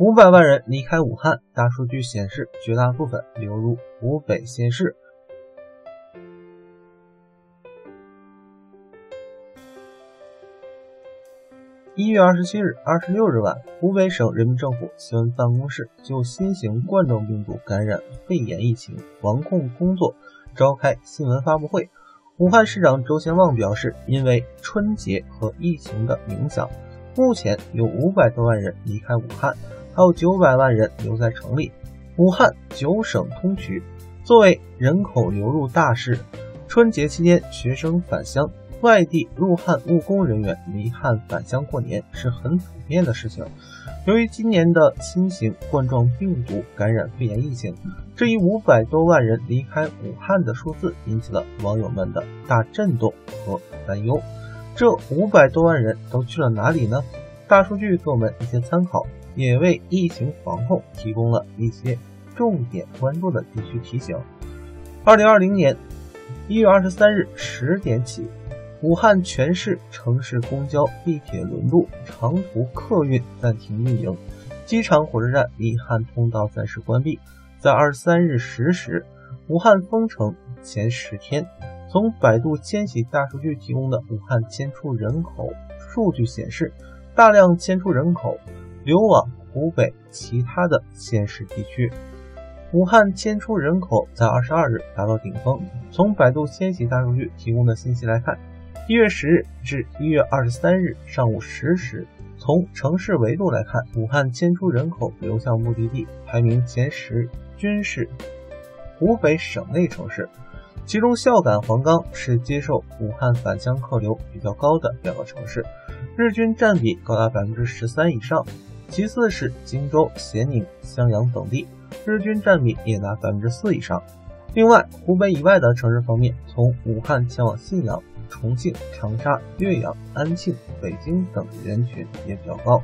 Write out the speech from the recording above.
五百万人离开武汉，大数据显示，绝大部分流入湖北县市。一月二十七日、二十六日晚，湖北省人民政府新闻办公室就新型冠状病毒感染肺炎疫情防控工作召开新闻发布会。武汉市长周先旺表示，因为春节和疫情的影响，目前有五百多万人离开武汉，还有九百万人留在城里。武汉九省通衢，作为人口流入大市，春节期间学生返乡。外地入汉务工人员离汉返乡过年是很普遍的事情。由于今年的新型冠状病毒感染肺炎疫情，这一五百多万人离开武汉的数字引起了网友们的大震动和担忧。这五百多万人都去了哪里呢？大数据给我们一些参考，也为疫情防控提供了一些重点关注的地区提醒。二零二零年一月二十三日十点起。武汉全市城市公交、地铁轮渡、长途客运暂停运营，机场、火车站离汉通道暂时关闭。在二十三日十时，武汉封城前十天，从百度迁徙大数据提供的武汉迁出人口数据显示，大量迁出人口流往湖北其他的县市地区。武汉迁出人口在二十二日达到顶峰。从百度迁徙大数据提供的信息来看。一月十日至一月二十三日上午十时，从城市维度来看，武汉迁出人口流向目的地排名前十均是湖北省内城市，其中孝感、黄冈是接受武汉返乡客流比较高的两个城市，日均占比高达百分之十三以上。其次是荆州、咸宁、襄阳等地，日均占比也达百分之四以上。另外，湖北以外的城市方面，从武汉前往信阳。重庆、长沙、岳阳、安庆、北京等人群也比较高。